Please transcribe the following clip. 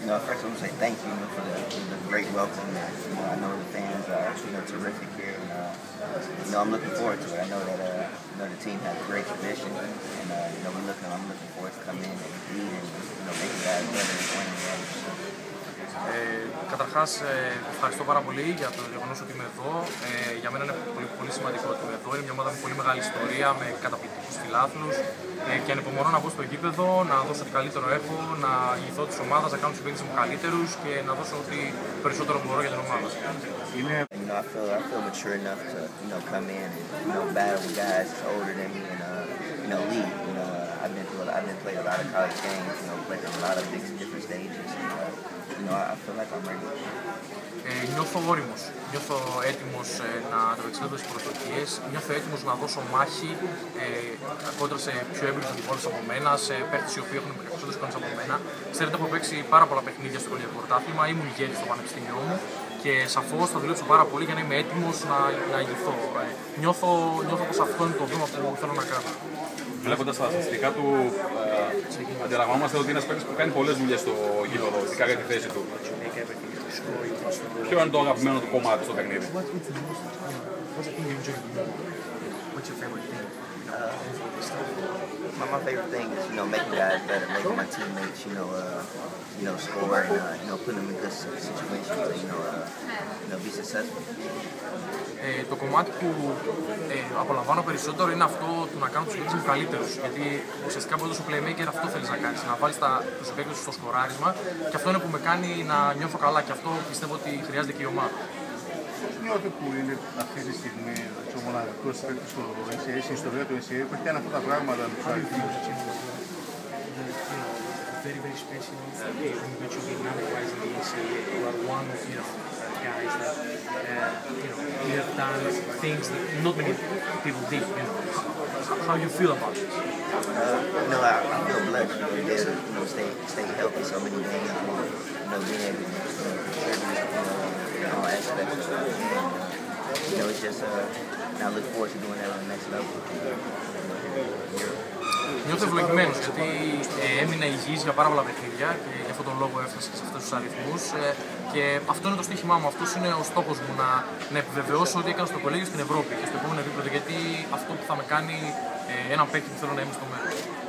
you know, first I want to say thank you, you know, for the, the great welcome. You know, I know the fans are, you know, terrific here, and uh, you know, I'm looking forward to it. I know that, uh, you know, the team has a great tradition, and uh, you know, we're looking, I'm looking forward to come in and lead and you know, make you guys better Καταρχάς, ε, ευχαριστώ πάρα πολύ για το γεγονός ότι είμαι εδώ. Ε, για μένα είναι πολύ, πολύ σημαντικό ότι είμαι εδώ. Είναι μια ομάδα με πολύ μεγάλη ιστορία, με καταπληκτικούς φιλάθλους. Ε, και ανυπομονώ να μπω στο γήπεδο, να δώσω ό,τι καλύτερο έχω, να ηγηθώ της ομάδας, να κάνω τους συμπαίκτε μου καλύτερους και να δώσω ό,τι περισσότερο μπορώ για την ομάδα. You know, I feel I feel mature enough to you know come in and you know battle with guys that's older than me and uh, you know lead. You know, uh, I've been through a, I've been played a lot of college games. You know, played in a lot of big different stages. And, uh, you know, I, I feel like I'm ready. Ε, νιώθω όριμος. Νιώθω έτοιμος ε, να ανταπεξέλθω στις προσδοκίες. Νιώθω έτοιμος να δώσω μάχη ε, κόντρα σε πιο έμπειρους αντιπόλου από μένα, σε παίχτε οι οποίοι έχουν περισσότερε εικόνε από μένα. Ξέρετε, έχω παίξει πάρα πολλά παιχνίδια στο κολλήγιο πρωτάθλημα, ήμουν ηγέτη στο πανεπιστήμιό μου και σαφώς θα δουλέψω πάρα πολύ για να είμαι έτοιμος να, να ηγηθώ. Ε, νιώθω, νιώθω πως αυτό είναι το βήμα που θέλω να κάνω. Βλέποντας τα στατιστικά του, ε, αντιλαμβανόμαστε ότι είναι ένας παίκτης που κάνει πολλές δουλειές στο γήπεδο, ειδικά για τη θέση του. Ποιο είναι το αγαπημένο του κομμάτι στο παιχνίδι; What is the most, you know, what's the thing; You enjoy the most? What's your favorite thing? You know, over this stuff? My, my favorite thing is you know making guys better, making my teammates you know uh, you know score and uh, you know putting them in good si- situations to you know uh, you know be successful. Ε, το κομμάτι που ε, απολαμβάνω περισσότερο είναι αυτό του να κάνω τους παίκτες μου καλύτερους. Γιατί ουσιαστικά μπορείς ο playmaker αυτό θέλεις να κάνεις, να βάλεις τους παίκτες σου στο σκοράρισμα και αυτό είναι που με κάνει να νιώθω καλά και αυτό πιστεύω ότι χρειάζεται και η ομάδα. Πώς νιώθει που είναι αυτή τη στιγμή ο μοναδικός παίκτης στο NCAA, στην ιστορία του NCAA, που έχει κάνει αυτά τα πράγματα με τους αριθμούς. very, very special uh, when you get to be number-wise in the NCAA. You are one of you know guys that uh, you know you have done things that not many people did. You know, how, how you feel about it? Uh, you know I, I feel blessed you know, to be able to you know stay stay healthy so many games and you know being able to you know, contribute you know in all aspects of the game. And, uh, You know it's just uh, and I look forward to doing that on the next level. Νιώθω ευλογημένος γιατί ε, έμεινα υγιής για πάρα πολλά παιχνίδια και γι' αυτόν τον λόγο έφτασα σε αυτούς τους αριθμούς. Ε, και αυτό είναι το στοίχημά μου, αυτός είναι ο στόχος μου να, να επιβεβαιώσω ότι έκανα στο κολέγιο στην Ευρώπη και στο επόμενο επίπεδο γιατί αυτό που θα με κάνει ε, έναν παίκτη που θέλω να είμαι στο μέλλον.